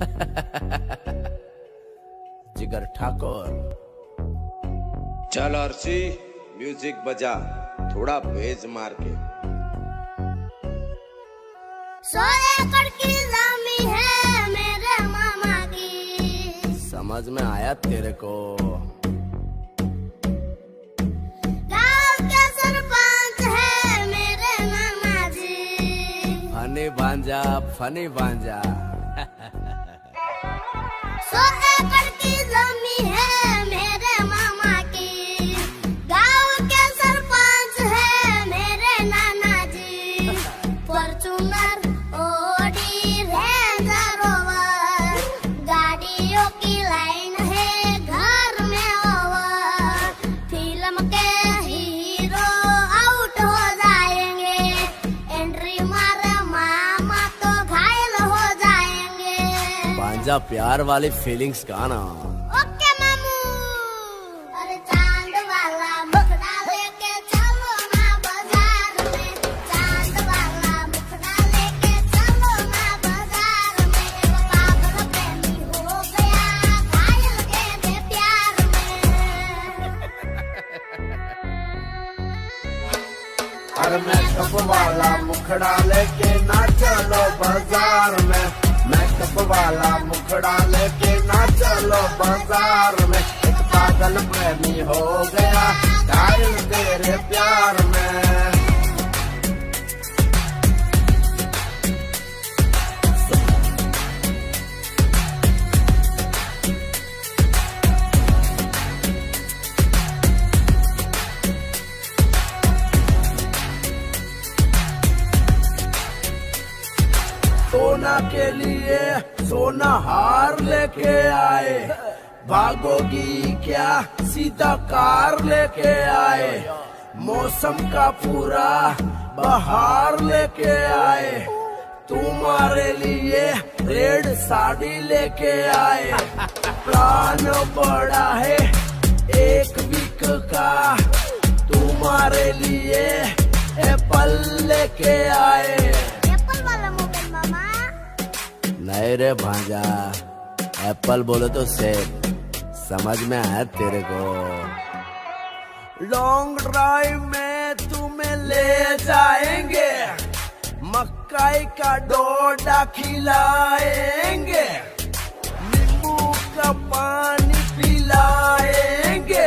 जिगर ठाकुर। चल अर्शी म्यूज़िक बजा थोड़ा बेज मार के। सौ एकड़ की जमी है मेरे मामा की। समझ में आया तेरे को। गाँव के सरपंच है मेरे मामा जी। फनी बांजा फनी भांजा सौ एकड़ की जमी है भांजा प्यार वाली फीलिंग्स का ना। ओके मामू। अरे चाँद वाला मुखड़ा लेके चलो ना बाज़ार में। चाँद वाला मुखड़ा लेके चलो ना बाज़ार में। पागल प्रेमी हो गया घायल के दे प्यार में। अरे मेकअप वाला मुखड़ा लेके ना चलो बाज़ार में। वाला मुखड़ा लेके ना चलो बाज़ार में। एक पागल प्रेमी हो गया घायल तेरे प्यार में। सोना के लिए सोना हार लेके आए। भागोगी क्या सीधा कार लेके आए। मौसम का पूरा बहार लेके आए। तुम्हारे लिए रेड साड़ी लेके आए। प्लान बड़ा है एक वीक का। तुम्हारे लिए एप्पल लेके आए। रे भांजा। एप्पल बोले तो सेब समझ में आया तेरे को? लॉन्ग ड्राइव में तुम्हें ले जाएँगे, मक्काई का डोडा खिलाएँगे, नींबू का पानी पिलाएँगे,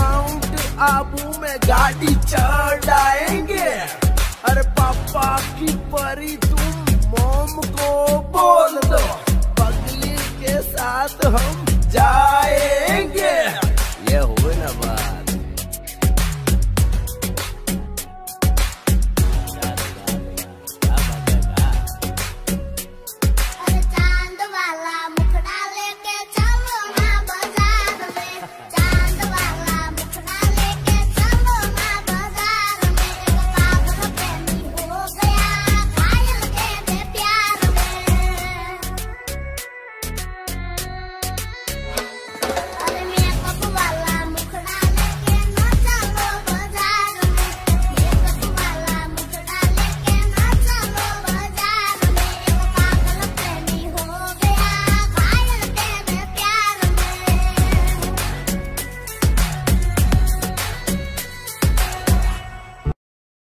माउंट आबू में गाड़ी चढ़ाएँगे। अरे पापा की परी तुम मोम को बोल दो पगली के साथ हम जाए।